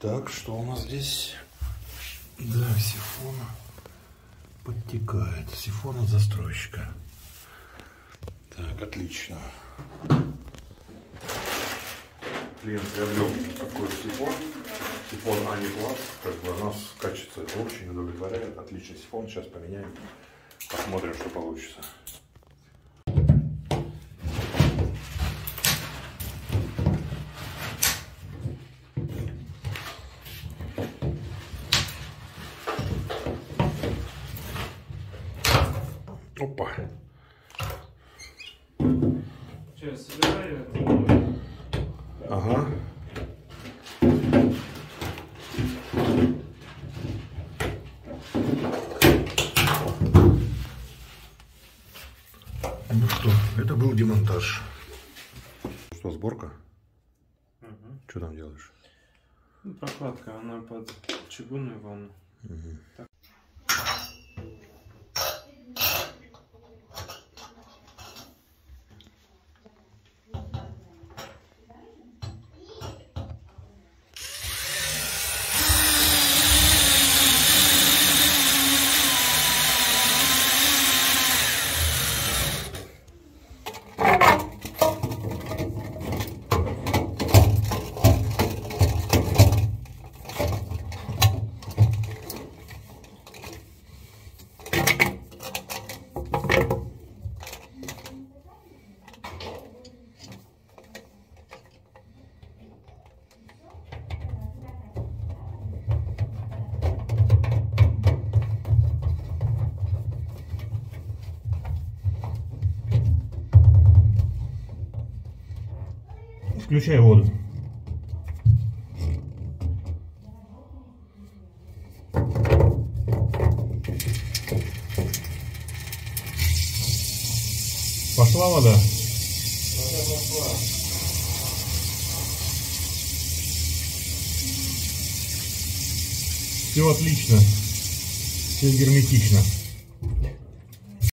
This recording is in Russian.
Так, что у нас здесь? Да, сифон подтекает. Сифон от застройщика. Так, отлично. Клиент приобрел такой сифон. Сифон Ани Класс. Как бы у нас качество очень удовлетворяет. Отличный сифон. Сейчас поменяем. Посмотрим, что получится. Опа. Сейчас собираю. Ага. Ну что, это был демонтаж. Что, сборка? Мгм. Что там делаешь? Ну, прокладка, она под чугунную ванну. Включай воду. Пошла вода? Все отлично. Все герметично.